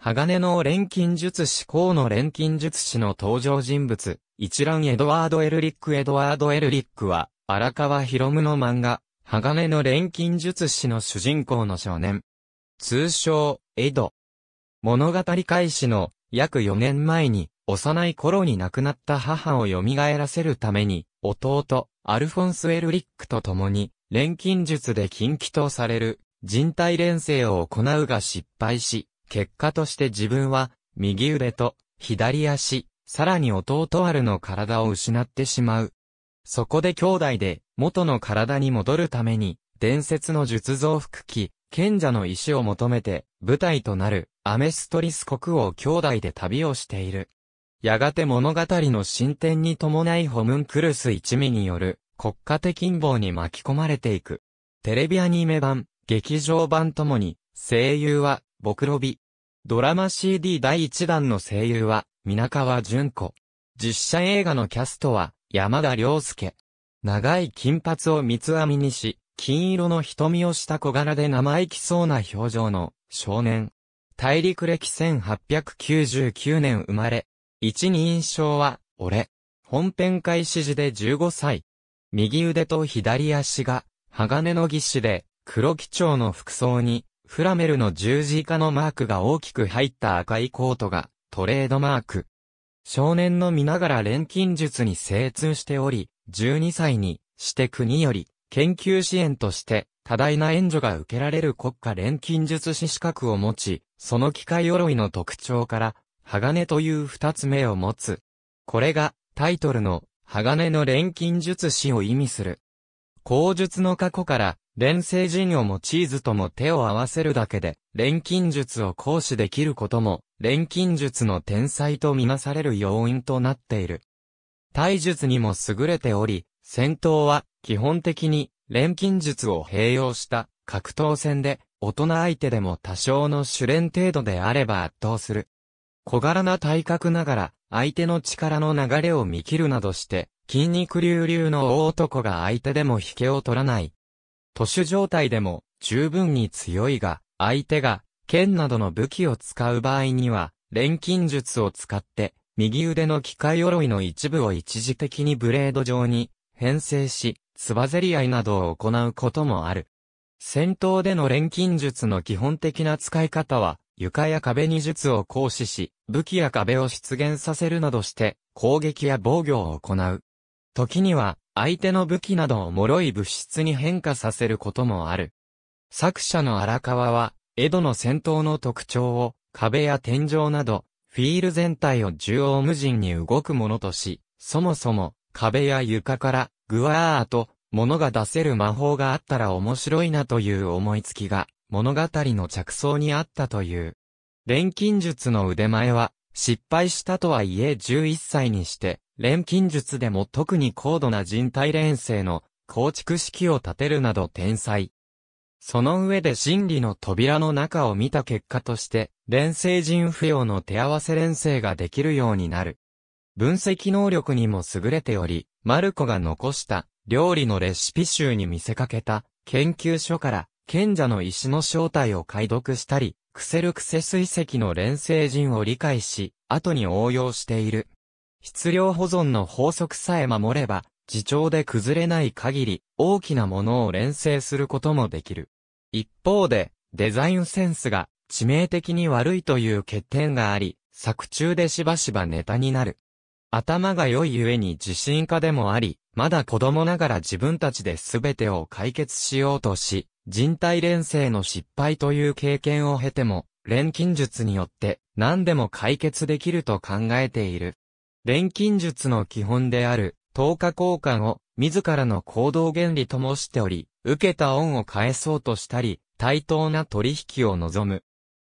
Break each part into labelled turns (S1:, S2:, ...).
S1: 鋼の錬金術師河野錬金術師の登場人物、一覧エドワード・エルリック・エドワード・エルリックは、荒川博夢の漫画、鋼の錬金術師の主人公の少年。通称、エド。物語開始の約4年前に幼い頃に亡くなった母を蘇らせるために、弟、アルフォンス・エルリックと共に、錬金術で禁忌とされる人体錬成を行うが失敗し、結果として自分は右腕と左足、さらに弟アルの体を失ってしまう。そこで兄弟で元の体に戻るために、伝説の術造復帰、賢者の石を求めて、舞台となるアメストリス国王兄弟で旅をしている。やがて物語の進展に伴いホムンクルス一味による国家的陰謀に巻き込まれていく。テレビアニメ版、劇場版ともに、声優は、ボクロビ。ドラマ CD 第1弾の声優は、皆川淳子。実写映画のキャストは、山田涼介。長い金髪を三つ編みにし、金色の瞳をした小柄で生意気そうな表情の少年。大陸歴1899年生まれ。一人称は、俺。本編開始時で15歳。右腕と左足が、鋼の義士で、黒基調の服装に、フラメルの十字架のマークが大きく入った赤いコートが、トレードマーク。少年の見ながら錬金術に精通しており、12歳にして国より、研究支援として、多大な援助が受けられる国家錬金術師資格を持ち、その機械鎧の特徴から、鋼という二つ目を持つ。これが、タイトルの、鋼の錬金術師を意味する。口述の過去から、錬成人を用いずとも手を合わせるだけで、錬金術を行使できることも、錬金術の天才とみなされる要因となっている。体術にも優れており、戦闘は、基本的に、錬金術を併用した、格闘戦で、大人相手でも多少の主練程度であれば圧倒する。小柄な体格ながら、相手の力の流れを見切るなどして、筋肉流々の大男が相手でも引けを取らない。都市状態でも十分に強いが、相手が剣などの武器を使う場合には、錬金術を使って、右腕の機械鎧の一部を一時的にブレード状に編成し、つばぜり合いなどを行うこともある。戦闘での錬金術の基本的な使い方は、床や壁に術を行使し、武器や壁を出現させるなどして、攻撃や防御を行う。時には、相手の武器などを脆い物質に変化させることもある。作者の荒川は、江戸の戦闘の特徴を、壁や天井など、フィール全体を縦横無尽に動くものとし、そもそも、壁や床から、ぐわーっと、物が出せる魔法があったら面白いなという思いつきが、物語の着想にあったという。錬金術の腕前は、失敗したとはいえ11歳にして、錬金術でも特に高度な人体錬成の構築式を立てるなど天才。その上で真理の扉の中を見た結果として、錬成人不要の手合わせ錬成ができるようになる。分析能力にも優れており、マルコが残した料理のレシピ集に見せかけた研究所から賢者の石の正体を解読したり、クセルクセ水石の連星人を理解し、後に応用している。質量保存の法則さえ守れば、自重で崩れない限り、大きなものを連成することもできる。一方で、デザインセンスが致命的に悪いという欠点があり、作中でしばしばネタになる。頭が良いゆえに自信家でもあり、まだ子供ながら自分たちで全てを解決しようとし、人体錬成の失敗という経験を経ても、錬金術によって何でも解決できると考えている。錬金術の基本である、等価交換を自らの行動原理ともしており、受けた恩を返そうとしたり、対等な取引を望む。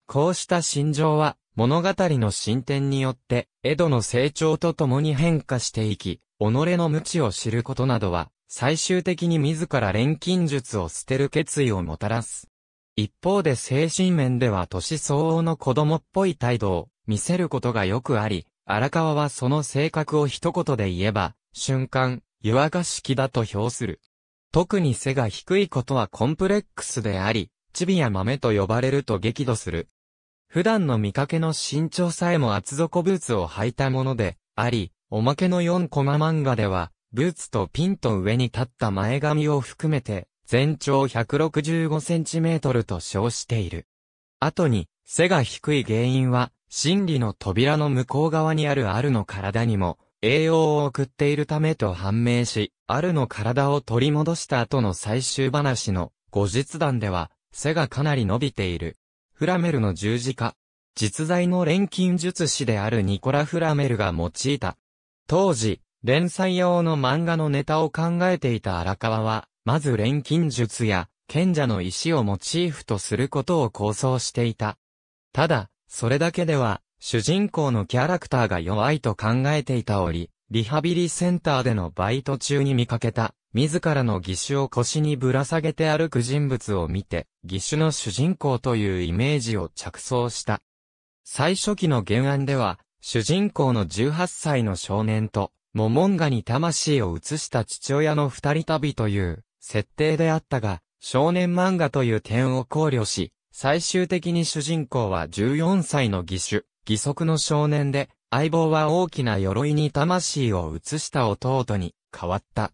S1: こうした心情は、物語の進展によって、江戸の成長とともに変化していき、己の無知を知ることなどは、最終的に自ら錬金術を捨てる決意をもたらす。一方で精神面では年相応の子供っぽい態度を見せることがよくあり、荒川はその性格を一言で言えば、瞬間、湯沸かしきだと評する。特に背が低いことはコンプレックスであり、チビや豆と呼ばれると激怒する。普段の見かけの身長さえも厚底ブーツを履いたものであり、おまけの4コマ漫画では、ブーツとピンと上に立った前髪を含めて、全長165センチメートルと称している。後に、背が低い原因は、真理の扉の向こう側にあるアルの体にも、栄養を送っているためと判明し、アルの体を取り戻した後の最終話の後日談では、背がかなり伸びている。フラメルの十字架。実在の錬金術師であるニコラ・フラメルが用いた。当時、連載用の漫画のネタを考えていた荒川は、まず錬金術や賢者の石をモチーフとすることを構想していた。ただ、それだけでは、主人公のキャラクターが弱いと考えていた折、リハビリセンターでのバイト中に見かけた、自らの義手を腰にぶら下げて歩く人物を見て、義手の主人公というイメージを着想した。最初期の原案では、主人公の18歳の少年と、モモンガに魂を移した父親の二人旅という設定であったが、少年漫画という点を考慮し、最終的に主人公は14歳の義手、義足の少年で、相棒は大きな鎧に魂を移した弟に変わった。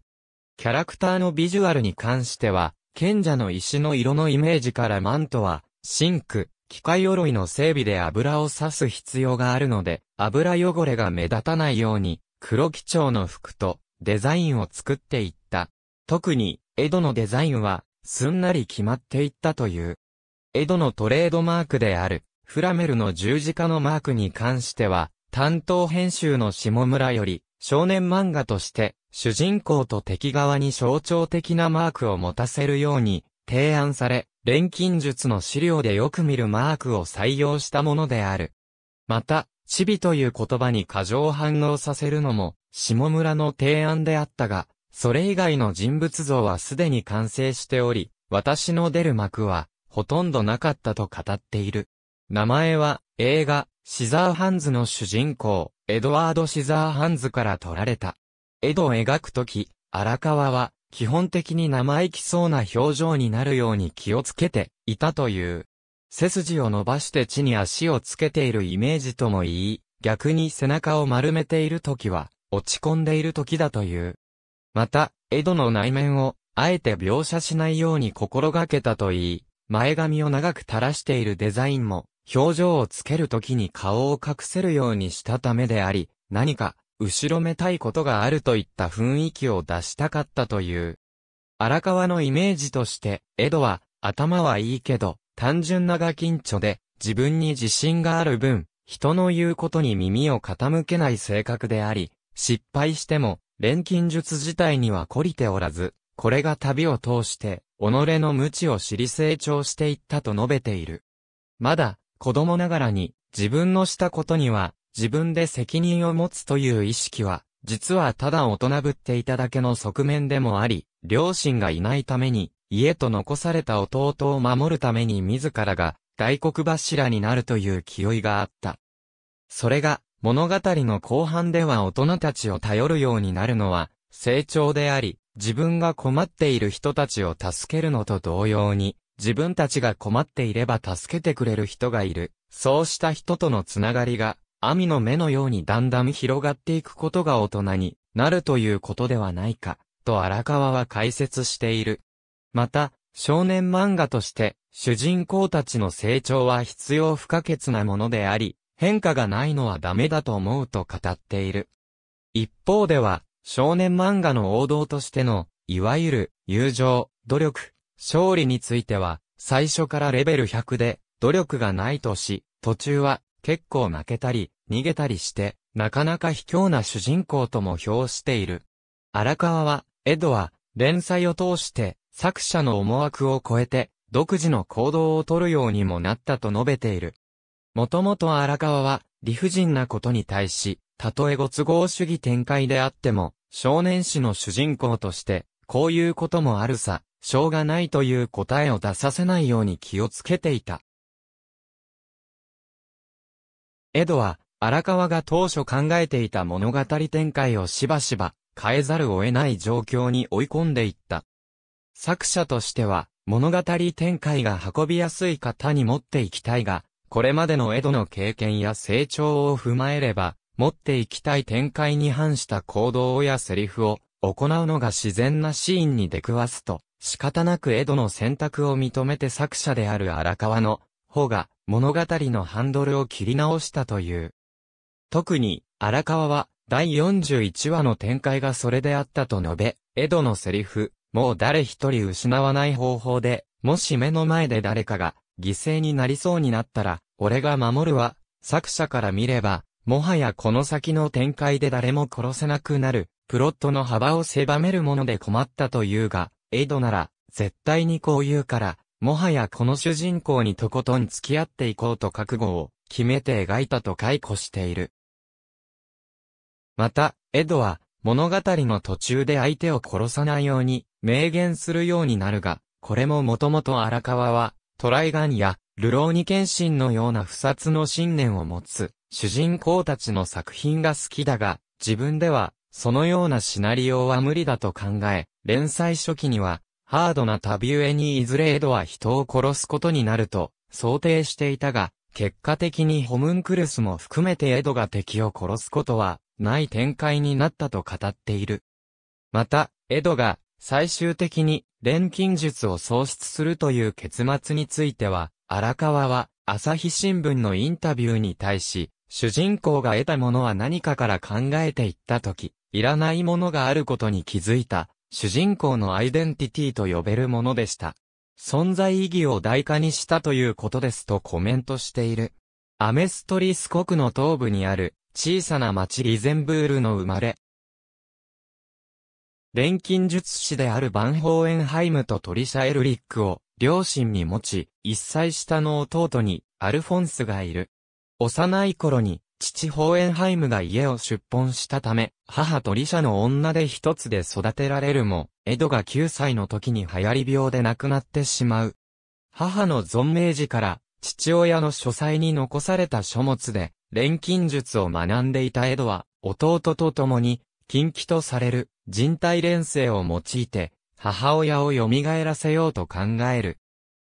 S1: キャラクターのビジュアルに関しては、賢者の石の色のイメージからマントは、シンク、機械鎧の整備で油を刺す必要があるので、油汚れが目立たないように、黒基調の服とデザインを作っていった。特に、江戸のデザインは、すんなり決まっていったという。江戸のトレードマークである、フラメルの十字架のマークに関しては、担当編集の下村より、少年漫画として、主人公と敵側に象徴的なマークを持たせるように、提案され、錬金術の資料でよく見るマークを採用したものである。また、チビという言葉に過剰反応させるのも、下村の提案であったが、それ以外の人物像はすでに完成しており、私の出る幕は、ほとんどなかったと語っている。名前は映画、シザーハンズの主人公、エドワード・シザーハンズから取られた。エドを描くとき、荒川は、基本的に生意気そうな表情になるように気をつけていたという。背筋を伸ばして地に足をつけているイメージとも言い、逆に背中を丸めているときは、落ち込んでいるときだという。また、エドの内面を、あえて描写しないように心がけたといい、前髪を長く垂らしているデザインも、表情をつけるときに顔を隠せるようにしたためであり、何か、後ろめたいことがあるといった雰囲気を出したかったという。荒川のイメージとして、エドは、頭はいいけど、単純なガキンチョで、自分に自信がある分、人の言うことに耳を傾けない性格であり、失敗しても、錬金術自体には懲りておらず、これが旅を通して、己の無知を知り成長していったと述べている。まだ、子供ながらに自分のしたことには自分で責任を持つという意識は、実はただ大人ぶっていただけの側面でもあり、両親がいないために、家と残された弟を守るために自らが大黒柱になるという気負いがあった。それが物語の後半では大人たちを頼るようになるのは成長であり、自分が困っている人たちを助けるのと同様に、自分たちが困っていれば助けてくれる人がいる。そうした人とのつながりが、網の目のようにだんだん広がっていくことが大人になるということではないか、と荒川は解説している。また、少年漫画として、主人公たちの成長は必要不可欠なものであり、変化がないのはダメだと思うと語っている。一方では、少年漫画の王道としての、いわゆる、友情、努力、勝利については、最初からレベル100で、努力がないとし、途中は、結構負けたり、逃げたりして、なかなか卑怯な主人公とも評している。荒川は、エドは、連載を通して、作者の思惑を超えて、独自の行動をとるようにもなったと述べている。もともと荒川は、理不尽なことに対し、たとえご都合主義展開であっても、少年誌の主人公として、こういうこともあるさ、しょうがないという答えを出させないように気をつけていた。エドは、荒川が当初考えていた物語展開をしばしば変えざるを得ない状況に追い込んでいった。作者としては、物語展開が運びやすい方に持っていきたいが、これまでの江戸の経験や成長を踏まえれば、持っていきたい展開に反した行動やセリフを行うのが自然なシーンに出くわすと、仕方なく江戸の選択を認めて作者である荒川の方が物語のハンドルを切り直したという。特に荒川は第41話の展開がそれであったと述べ、江戸のセリフ、もう誰一人失わない方法で、もし目の前で誰かが犠牲になりそうになったら、俺が守るわ。作者から見れば、もはやこの先の展開で誰も殺せなくなる、プロットの幅を狭めるもので困ったというが、エイドなら、絶対にこう言うから、もはやこの主人公にとことん付き合っていこうと覚悟を決めて描いたと解雇している。また、エドは、物語の途中で相手を殺さないように、明言するようになるが、これももともと荒川は、トライガンや、ルローニケンシンのような不殺の信念を持つ、主人公たちの作品が好きだが、自分では、そのようなシナリオは無理だと考え、連載初期には、ハードな旅ゆえにいずれエドは人を殺すことになると、想定していたが、結果的にホムンクルスも含めてエドが敵を殺すことは、ない展開になったと語っている。また、エドが、最終的に、錬金術を喪失するという結末については、荒川は、朝日新聞のインタビューに対し、主人公が得たものは何かから考えていったとき、いらないものがあることに気づいた、主人公のアイデンティティと呼べるものでした。存在意義を代価にしたということですとコメントしている。アメストリス国の東部にある小さな町リゼンブールの生まれ。錬金術師であるバンホーエンハイムとトリシャ・エルリックを両親に持ち、一歳下の弟にアルフォンスがいる。幼い頃に父ホーエンハイムが家を出奔したため、母トリシャの女手一つで育てられるも、エドが9歳の時に流行り病で亡くなってしまう。母の存命時から、父親の書斎に残された書物で、錬金術を学んでいたエドは、弟と共に、禁忌とされる人体錬成を用いて、母親を蘇らせようと考える。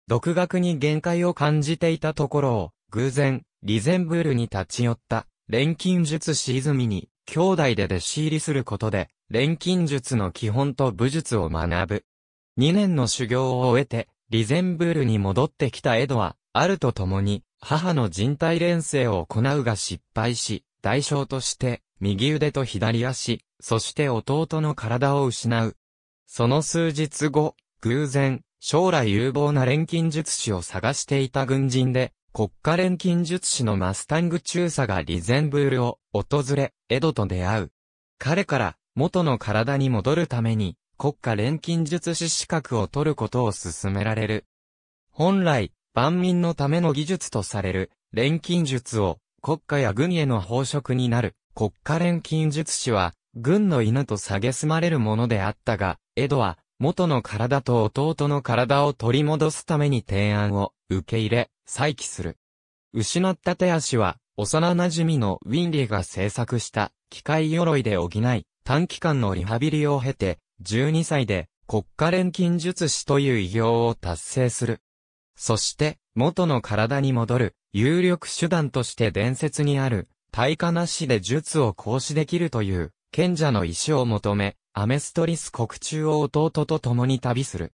S1: 独学に限界を感じていたところを、偶然、リゼンブールに立ち寄った、錬金術師泉に、兄弟で弟子入りすることで、錬金術の基本と武術を学ぶ。2年の修行を終えて、リゼンブールに戻ってきたエドは、あると共に、母の人体錬成を行うが失敗し、代償として、右腕と左足、そして弟の体を失う。その数日後、偶然、将来有望な錬金術師を探していた軍人で、国家錬金術師のマスタング中佐がリゼンブールを訪れ、エドと出会う。彼から元の体に戻るために国家錬金術師資格を取ることを勧められる。本来、万民のための技術とされる錬金術を国家や軍への宝飾になる国家錬金術師は軍の犬と蔑まれるものであったが、エドは元の体と弟の体を取り戻すために提案を受け入れ、再起する。失った手足は、幼馴染のウィンリーが制作した機械鎧で補い、短期間のリハビリを経て、12歳で国家錬金術師という偉業を達成する。そして、元の体に戻る、有力手段として伝説にある、対価なしで術を行使できるという、賢者の意志を求め、アメストリス国中を弟と共に旅する。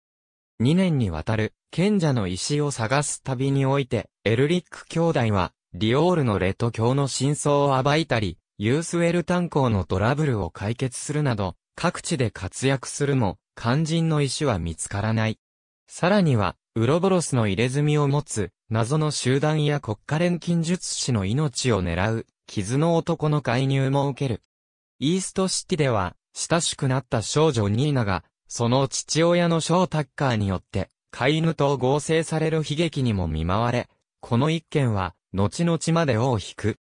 S1: 2年にわたる賢者の石を探す旅において、エルリック兄弟は、リオールのレト教の真相を暴いたり、ユースウェル炭鉱のトラブルを解決するなど、各地で活躍するも、肝心の石は見つからない。さらには、ウロボロスの入れ墨を持つ、謎の集団や国家錬金術師の命を狙う、傷の男の介入も受ける。イーストシティでは、親しくなった少女ニーナが、その父親のショータッカーによって、飼い犬と合成される悲劇にも見舞われ、この一件は、後々まで尾を引く。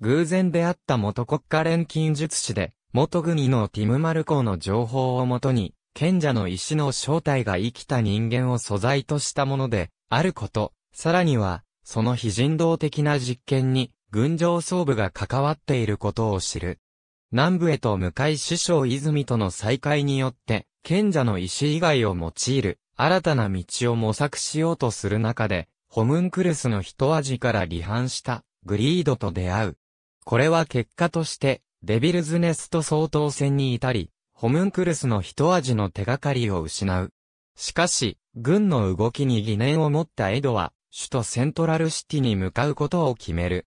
S1: 偶然出会った元国家錬金術師で、元国のティム・マルコーの情報をもとに、賢者の石の正体が生きた人間を素材としたもので、あること、さらには、その非人道的な実験に、軍上層部が関わっていることを知る。南部へと向かい師匠泉との再会によって、賢者の石以外を用いる、新たな道を模索しようとする中で、ホムンクルスの一味から離反したグリードと出会う。これは結果として、デビルズネスト総統戦に至り、ホムンクルスの一味の手がかりを失う。しかし、軍の動きに疑念を持ったエドは、首都セントラルシティに向かうことを決める。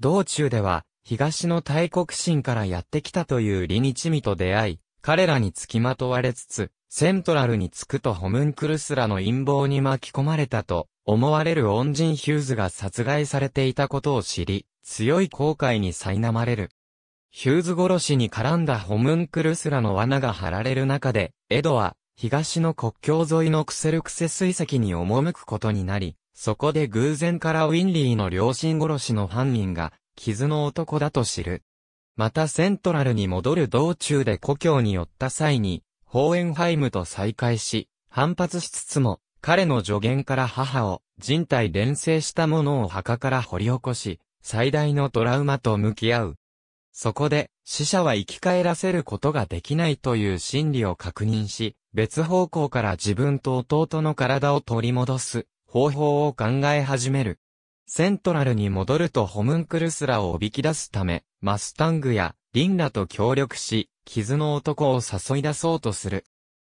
S1: 道中では、東の大国心からやってきたというリニチミと出会い、彼らに付きまとわれつつ、セントラルに着くとホムンクルスらの陰謀に巻き込まれたと思われる恩人ヒューズが殺害されていたことを知り、強い後悔に苛まれる。ヒューズ殺しに絡んだホムンクルスらの罠が張られる中で、エドは、東の国境沿いのクセルクセ水石に赴くことになり、そこで偶然からウィンリーの両親殺しの犯人が、傷の男だと知る。またセントラルに戻る道中で故郷に寄った際に、ホーエンハイムと再会し、反発しつつも、彼の助言から母を人体連成したものを墓から掘り起こし、最大のトラウマと向き合う。そこで、死者は生き返らせることができないという真理を確認し、別方向から自分と弟の体を取り戻す方法を考え始める。セントラルに戻るとホムンクルスラをおびき出すため、マスタングやリンラと協力し、傷の男を誘い出そうとする。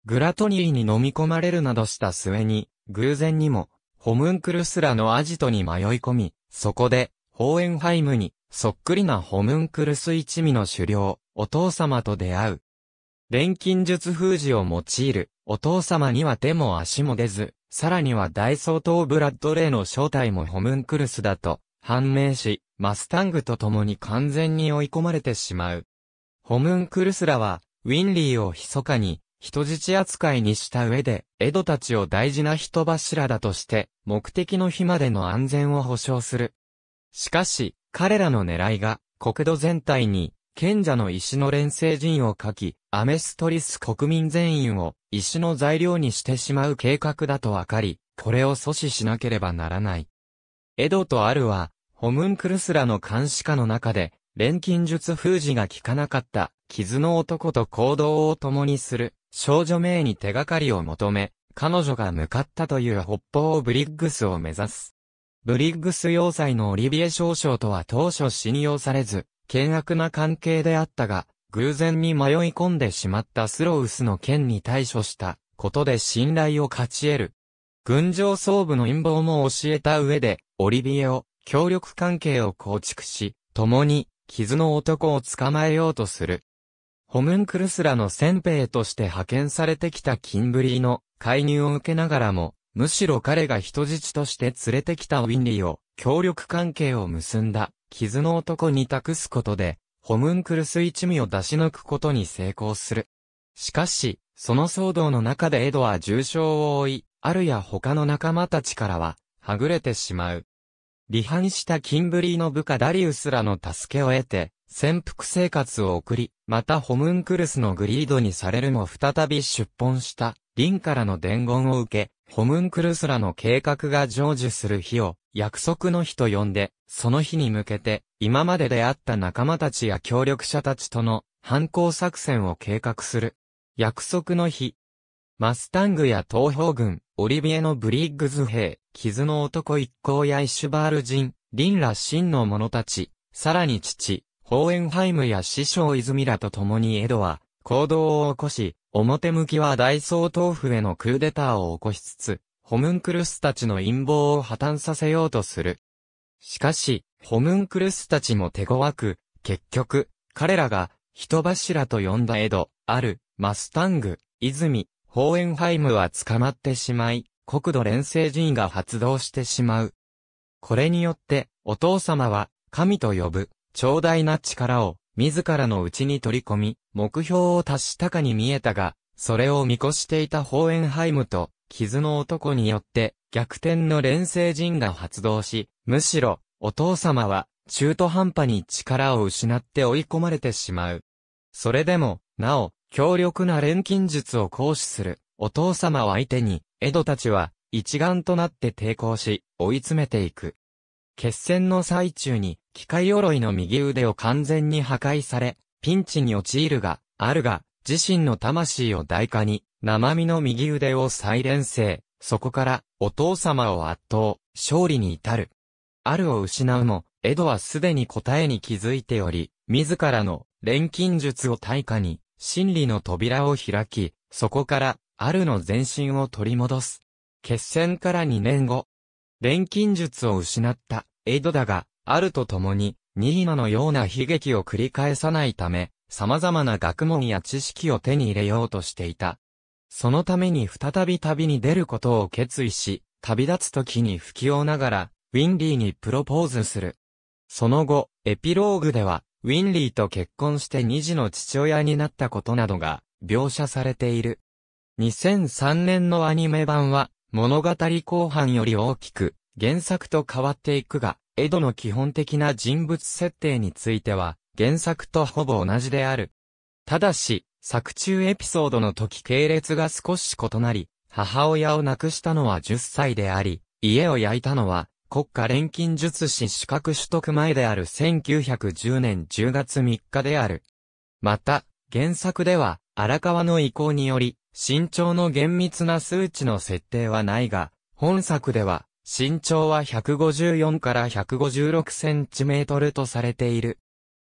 S1: グラトニーに飲み込まれるなどした末に、偶然にも、ホムンクルスラのアジトに迷い込み、そこで、ホーエンハイムに、そっくりなホムンクルス一味の狩猟、お父様と出会う。錬金術封じを用いる、お父様には手も足も出ず、さらには大総統ブラッドレーの正体もホムンクルスだと、判明し、マスタングと共に完全に追い込まれてしまう。ホムンクルスらは、ウィンリーを密かに、人質扱いにした上で、エドたちを大事な人柱だとして、目的の日までの安全を保障する。しかし、彼らの狙いが、国土全体に、賢者の石の連星人を書き、アメストリス国民全員を石の材料にしてしまう計画だとわかり、これを阻止しなければならない。エドとアルは、ホムンクルスラの監視下の中で、錬金術封じが効かなかった、傷の男と行動を共にする、少女名に手がかりを求め、彼女が向かったという北方ブリッグスを目指す。ブリッグス要塞のオリビエ少将とは当初信用されず、険悪な関係であったが、偶然に迷い込んでしまったスロウスの剣に対処したことで信頼を勝ち得る。軍上総部の陰謀も教えた上で、オリビエを協力関係を構築し、共に傷の男を捕まえようとする。ホムンクルスラの先兵として派遣されてきたキンブリーの介入を受けながらも、むしろ彼が人質として連れてきたウィンリーを、協力関係を結んだ、傷の男に託すことで、ホムンクルス一味を出し抜くことに成功する。しかし、その騒動の中でエドは重傷を負い、あるや他の仲間たちからは、はぐれてしまう。離反したキンブリーの部下ダリウスらの助けを得て、潜伏生活を送り、またホムンクルスのグリードにされるも再び出奔したリンからの伝言を受け、ホムンクルスらの計画が成就する日を約束の日と呼んで、その日に向けて、今まで出会った仲間たちや協力者たちとの反抗作戦を計画する。約束の日。マスタングや東方軍、オリビエのブリッグズ兵、傷の男一行やイシュバール人、リンラシンの者たち、さらに父、ホーエンハイムや師匠泉らと共にエドは、行動を起こし、表向きは大総統府へのクーデターを起こしつつ、ホムンクルスたちの陰謀を破綻させようとする。しかし、ホムンクルスたちも手強く、結局、彼らが、人柱と呼んだエド、ある、マスタング、泉、ホーエンハイムは捕まってしまい、国土連星人が発動してしまう。これによって、お父様は、神と呼ぶ、長大な力を、自らの内に取り込み、目標を達したかに見えたが、それを見越していたホーエンハイムと、傷の男によって、逆転の連星人が発動し、むしろ、お父様は、中途半端に力を失って追い込まれてしまう。それでも、なお、強力な錬金術を行使する、お父様を相手に、エドたちは、一丸となって抵抗し、追い詰めていく。決戦の最中に、機械鎧の右腕を完全に破壊され、ピンチに陥るが、あるが、自身の魂を代価に、生身の右腕を再連成、そこから、お父様を圧倒、勝利に至る。あるを失うも、エドはすでに答えに気づいており、自らの錬金術を対価に、真理の扉を開き、そこから、あるの全身を取り戻す。決戦から2年後、錬金術を失ったエドだが、あると共に、ニーナのような悲劇を繰り返さないため、様々な学問や知識を手に入れようとしていた。そのために再び旅に出ることを決意し、旅立つ時に不器用ながら、ウィンリーにプロポーズする。その後、エピローグでは、ウィンリーと結婚して二児の父親になったことなどが描写されている。2003年のアニメ版は物語後半より大きく原作と変わっていくが、エドの基本的な人物設定については原作とほぼ同じである。ただし、作中エピソードの時系列が少し異なり、母親を亡くしたのは10歳であり、家を焼いたのは国家錬金術師資格取得前である1910年10月3日である。また、原作では荒川の意向により、身長の厳密な数値の設定はないが、本作では身長は154から156センチメートルとされている。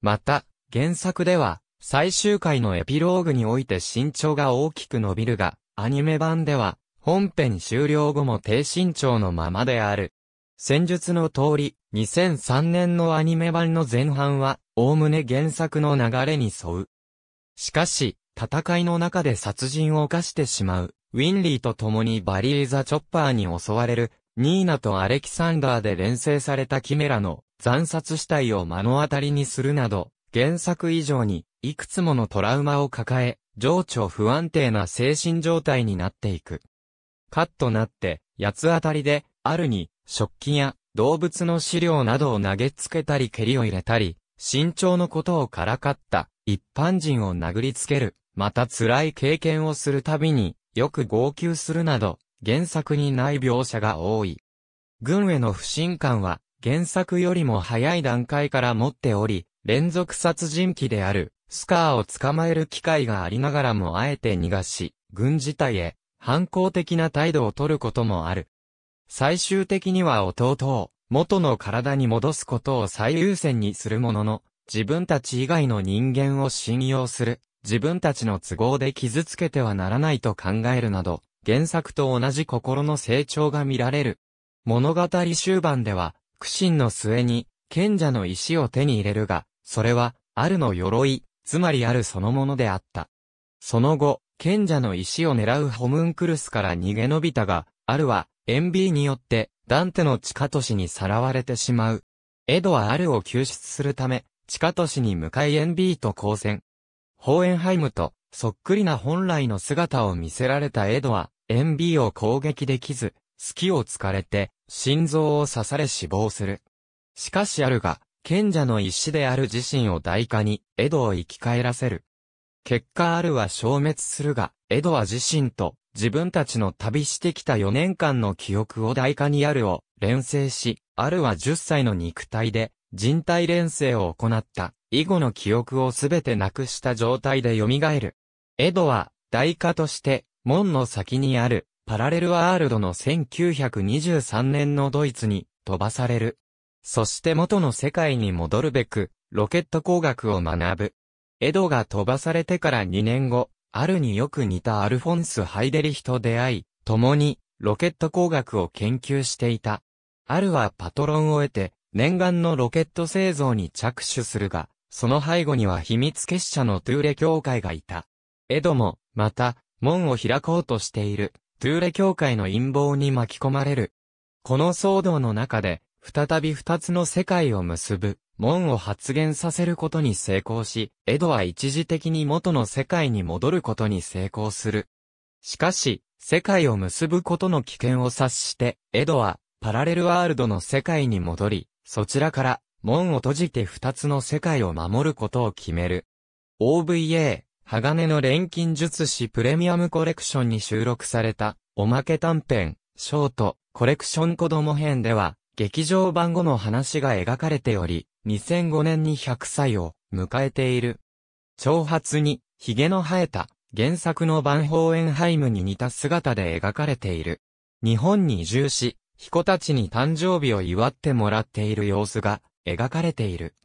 S1: また、原作では、最終回のエピローグにおいて身長が大きく伸びるが、アニメ版では、本編終了後も低身長のままである。戦術の通り、2003年のアニメ版の前半は、おおむね原作の流れに沿う。しかし、戦いの中で殺人を犯してしまう、ウィンリーと共にバリーザ・チョッパーに襲われる、ニーナとアレキサンダーで連成されたキメラの惨殺死体を目の当たりにするなど、原作以上にいくつものトラウマを抱え、情緒不安定な精神状態になっていく。カッとなって、八つ当たりで、あるに、食器や動物の飼料などを投げつけたり蹴りを入れたり、身長のことをからかった一般人を殴りつける、また辛い経験をするたびによく号泣するなど、原作にない描写が多い。軍への不信感は原作よりも早い段階から持っており、連続殺人鬼であるスカーを捕まえる機会がありながらもあえて逃がし、軍自体へ反抗的な態度を取ることもある。最終的には弟を元の体に戻すことを最優先にするものの、自分たち以外の人間を信用する、自分たちの都合で傷つけてはならないと考えるなど、原作と同じ心の成長が見られる。物語終盤では、苦心の末に、賢者の石を手に入れるが、それは、あるの鎧、つまりあるそのものであった。その後、賢者の石を狙うホムンクルスから逃げ延びたが、あるは、エンビーによって、ダンテの地下都市にさらわれてしまう。エドはアルを救出するため、地下都市に向かいエンビーと交戦。ホーエンハイムと、そっくりな本来の姿を見せられたエドは、エンビを攻撃できず、隙を突かれて、心臓を刺され死亡する。しかしアルが、賢者の石である自身を代価に、エドを生き返らせる。結果アルは消滅するが、エドは自身と自分たちの旅してきた4年間の記憶を代価にアルを連成し、アルは10歳の肉体で人体連成を行った以後の記憶をすべてなくした状態で蘇る。エドは代価として門の先にあるパラレルワールドの1923年のドイツに飛ばされる。そして元の世界に戻るべく、ロケット工学を学ぶ。エドが飛ばされてから2年後、あるによく似たアルフォンス・ハイデリヒと出会い、共にロケット工学を研究していた。アルはパトロンを得て、念願のロケット製造に着手するが、その背後には秘密結社のトゥーレ教会がいた。エドも、また、門を開こうとしている、トゥーレ教会の陰謀に巻き込まれる。この騒動の中で、再び二つの世界を結ぶ、門を発現させることに成功し、エドは一時的に元の世界に戻ることに成功する。しかし、世界を結ぶことの危険を察して、エドは、パラレルワールドの世界に戻り、そちらから、門を閉じて二つの世界を守ることを決める。OVA、鋼の錬金術師プレミアムコレクションに収録された、おまけ短編、ショート、コレクション子供編では、劇場版後の話が描かれており、2005年に100歳を迎えている。長髪に、髭の生えた、原作のバンホーエンハイムに似た姿で描かれている。日本に移住し、彦たちに誕生日を祝ってもらっている様子が描かれている。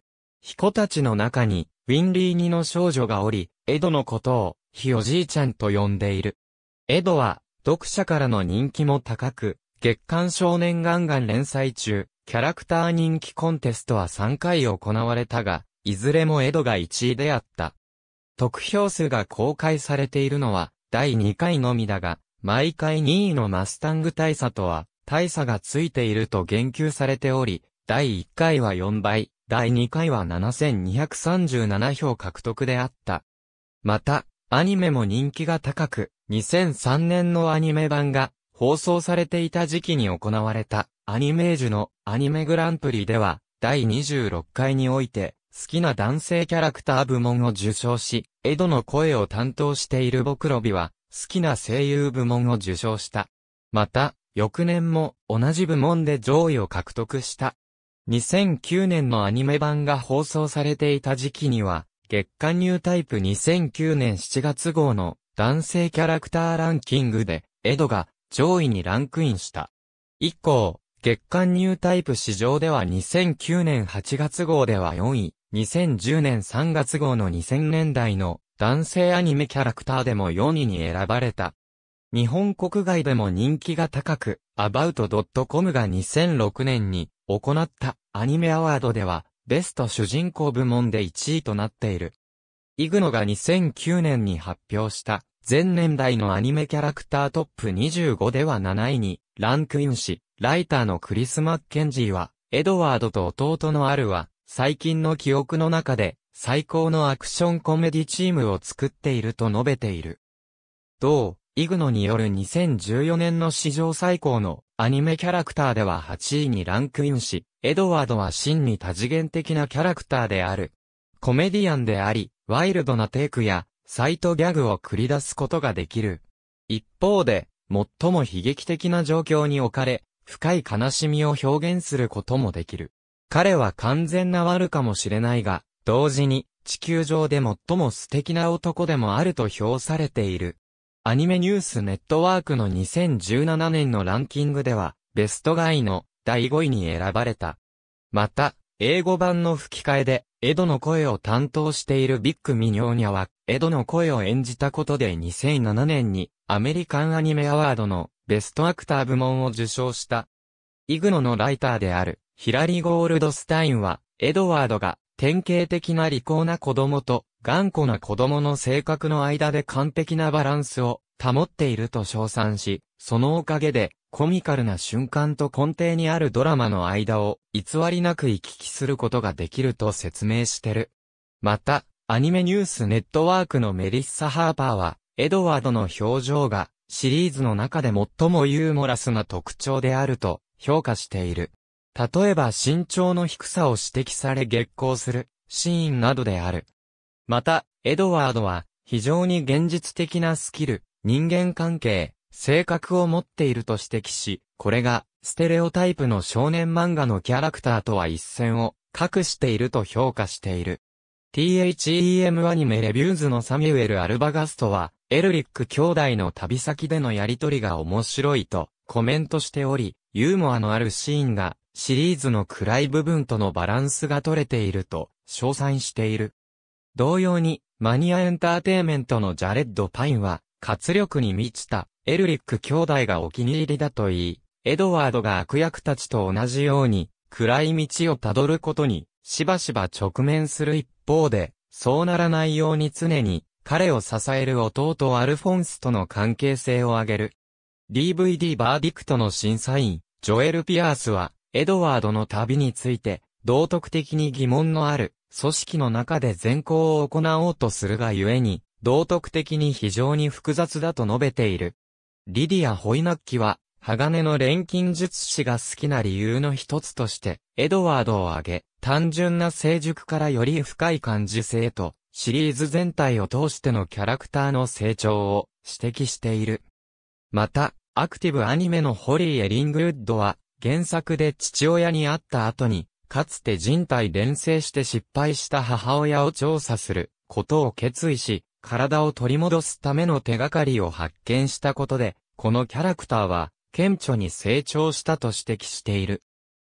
S1: 彦たちの中に、ウィンリーニの少女がおり、エドのことを、ひおじいちゃんと呼んでいる。エドは、読者からの人気も高く、月刊少年ガンガン連載中、キャラクター人気コンテストは3回行われたが、いずれもエドが1位であった。得票数が公開されているのは、第2回のみだが、毎回2位のマスタング大佐とは、大差がついていると言及されており、第1回は4倍、第2回は7237票獲得であった。また、アニメも人気が高く、2003年のアニメ版が放送されていた時期に行われたアニメージュのアニメグランプリでは第26回において好きな男性キャラクター部門を受賞し、エドの声を担当しているボクロビは好きな声優部門を受賞した。また、翌年も同じ部門で上位を獲得した。2009年のアニメ版が放送されていた時期には、月刊ニュータイプ2009年7月号の男性キャラクターランキングで、エドが上位にランクインした。以降、月刊ニュータイプ市場では2009年8月号では4位、2010年3月号の2000年代の男性アニメキャラクターでも4位に選ばれた。日本国外でも人気が高く、about.com が2006年に行ったアニメアワードでは、ベスト主人公部門で1位となっている。イグノが2009年に発表した全年代のアニメキャラクタートップ25では7位にランクインし、ライターのクリス・マッケンジーは、エドワードと弟のアルは、最近の記憶の中で最高のアクションコメディチームを作っていると述べている。同、イグノによる2014年の史上最高のアニメキャラクターでは8位にランクインし、エドワードは真に多次元的なキャラクターである。コメディアンであり、ワイルドなテイクや、サイトギャグを繰り出すことができる。一方で、最も悲劇的な状況に置かれ、深い悲しみを表現することもできる。彼は完全な悪かもしれないが、同時に、地球上で最も素敵な男でもあると評されている。アニメニュースネットワークの2017年のランキングでは、ベストガイの第5位に選ばれた。また、英語版の吹き替えで、エドの声を担当しているビッグ・ミニョーニャは、エドの声を演じたことで2007年に、アメリカンアニメアワードのベストアクター部門を受賞した。イグノのライターである、ヒラリー・ゴールドスタインは、エドワードが、典型的な利口な子供と、頑固な子供の性格の間で完璧なバランスを保っていると称賛し、そのおかげで、コミカルな瞬間と根底にあるドラマの間を偽りなく行き来することができると説明してる。また、アニメニュースネットワークのメリッサ・ハーパーは、エドワードの表情がシリーズの中で最もユーモラスな特徴であると評価している。例えば身長の低さを指摘され激高するシーンなどである。また、エドワードは、非常に現実的なスキル、人間関係、性格を持っていると指摘し、これが、ステレオタイプの少年漫画のキャラクターとは一線を、隠していると評価している。THEM アニメレビューズのサミュエル・アルバガストは、エルリック兄弟の旅先でのやりとりが面白いとコメントしており、ユーモアのあるシーンがシリーズの暗い部分とのバランスが取れていると称賛している。同様に、マニアエンターテイメントのジャレッド・パインは、活力に満ちた、エルリック兄弟がお気に入りだと言い、エドワードが悪役たちと同じように、暗い道をたどることに、しばしば直面する一方で、そうならないように常に、彼を支える弟アルフォンスとの関係性を挙げる。DVD バーディクトの審査員、ジョエル・ピアースは、エドワードの旅について、道徳的に疑問のある、組織の中で善行を行おうとするがゆえに、道徳的に非常に複雑だと述べている。リディア・ホイナッキは、鋼の錬金術師が好きな理由の一つとして、エドワードを挙げ、単純な成熟からより深い感受性と、シリーズ全体を通してのキャラクターの成長を指摘している。また、アクティブアニメのホリー・エリングウッドは、原作で父親に会った後に、かつて人体連成して失敗した母親を調査することを決意し、体を取り戻すための手がかりを発見したことで、このキャラクターは顕著に成長したと指摘している。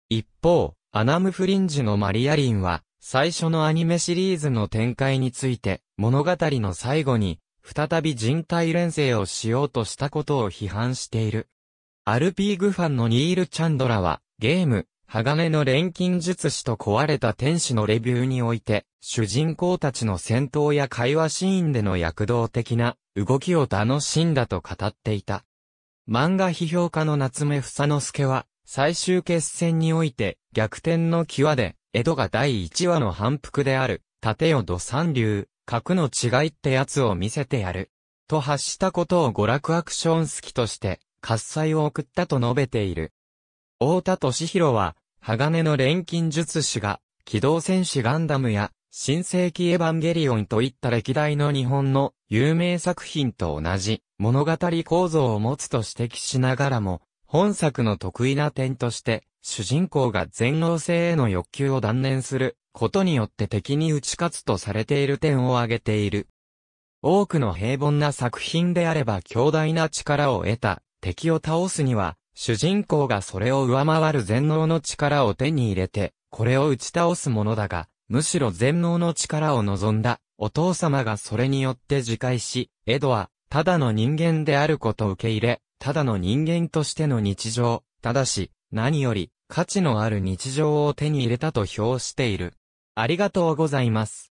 S1: 一方、アナム・フリンジのマリアリンは、最初のアニメシリーズの展開について、物語の最後に、再び人体錬成をしようとしたことを批判している。アルピーグファンのニール・チャンドラは、ゲーム、鋼の錬金術師と壊れた天使のレビューにおいて、主人公たちの戦闘や会話シーンでの躍動的な動きを楽しんだと語っていた。漫画批評家の夏目房之助は、最終決戦において逆転の際で、江戸が第1話の反復である、盾よ土三流、格の違いってやつを見せてやる。と発したことを娯楽アクション好きとして、喝采を送ったと述べている。大田敏弘は、鋼の錬金術師が、機動戦士ガンダムや、新世紀エヴァンゲリオンといった歴代の日本の有名作品と同じ物語構造を持つと指摘しながらも、本作の得意な点として、主人公が全能性への欲求を断念することによって敵に打ち勝つとされている点を挙げている。多くの平凡な作品であれば強大な力を得た敵を倒すには、主人公がそれを上回る全能の力を手に入れて、これを打ち倒すものだが、むしろ全能の力を望んだお父様がそれによって自戒し、エドは、ただの人間であることを受け入れ、ただの人間としての日常、ただし、何より、価値のある日常を手に入れたと評している。ありがとうございます。